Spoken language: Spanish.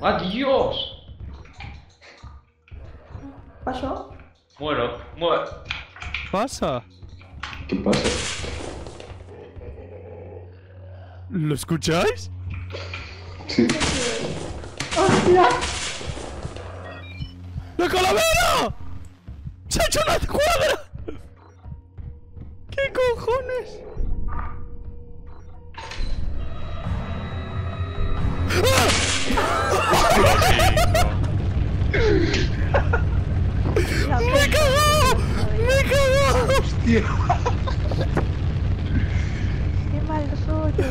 ¡Adiós! ¿Pasó? Muero, muero. ¿Pasa? ¿Qué pasa? ¿Lo escucháis? Sí. ¡Hostia! ¡La calavera! ¡Se ha hecho una cuadra! ¿Qué cojones? Никого! Никого! Снимай высокий.